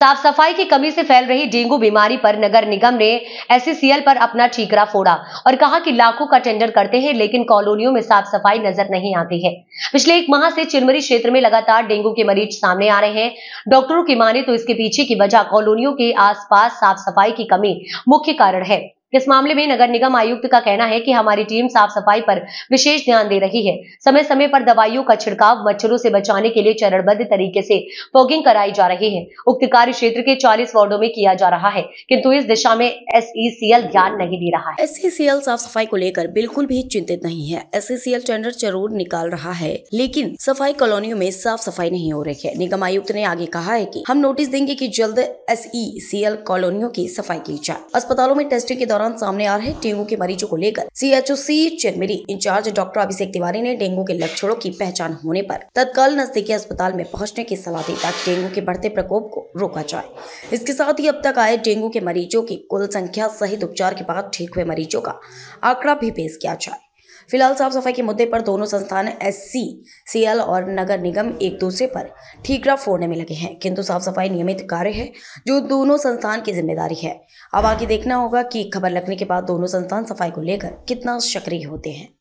साफ़ सफ़ाई की कमी से फैल रही डेंगू बीमारी पर नगर निगम ने एससीसीएल पर अपना ठीकरा फोड़ा और कहा कि लाखों का टेंडर करते हैं, लेकिन कॉलोनियों में साफ़ सफ़ाई नज़र नहीं आती है। पिछले एक माह से चिरमरी क्षेत्र में लगातार डेंगू के मरीज़ सामने आ रहे हैं। डॉक्टरों की माने तो इसके पीछे की वजह कॉलोनियों के आसपास साफ़ सफ़ाई की कमी मुख्य कारण है। इस मामले में नगर निगम आयुक्त का कहना है कि हमारी टीम साफ़ सफ़ाई पर विशेष ध्यान दे रही है। समय समय पर दवाइयों का छिड़काव, मच्छरों से बचाने के लिए चरणबद्ध तरीके से फॉगिंग कराई जा रही है। उक्त कार्य क्षेत्र के 40 वार्डो में किया जा रहा है, किंतु इस दिशा में एस ध्यान नहीं दे रहा है। एस साफ़ सफ़ाई को लेकर बिल्कुल भी चिंतित नहीं है। एस टेंडर ज़रूर निकाल रहा है, लेकिन सफ़ाई कॉलोनियों में साफ़ सफ़ाई नहीं हो रही है। निगम आयुक्त ने आगे कहा है की हम नोटिस देंगे की जल्द एस कॉलोनियों की सफ़ाई की जाए। अस्पतालों में टेस्टिंग के दौरान सामने आ रहे डेंगू के मरीजों को लेकर C H O C Chirmiri in charge doctor Abhishek Tiwari ने डेंगू के लक्षणों की पहचान होने पर तत्काल नजदीकी अस्पताल में पहुँचने की सलाह दी ताकि डेंगू के बढ़ते प्रकोप को रोका जाए। इसके साथ ही अब तक आए डेंगू के मरीजों की कुल संख्या सहित उपचार के बाद ठीक हुए मरीजों का आंकड़ा भी पेश किया जाए। फ़िलहाल साफ़ सफ़ाई के मुद्दे पर दोनों संस्थान एस सी और नगर निगम एक दूसरे पर ठीकरा फोड़ने में लगे हैं। किंतु साफ़ सफ़ाई नियमित कार्य है, जो दोनों संस्थान की ज़िम्मेदारी है। अब आगे देखना होगा कि खबर लगने के बाद दोनों संस्थान सफ़ाई को लेकर कितना सक्रिय होते हैं।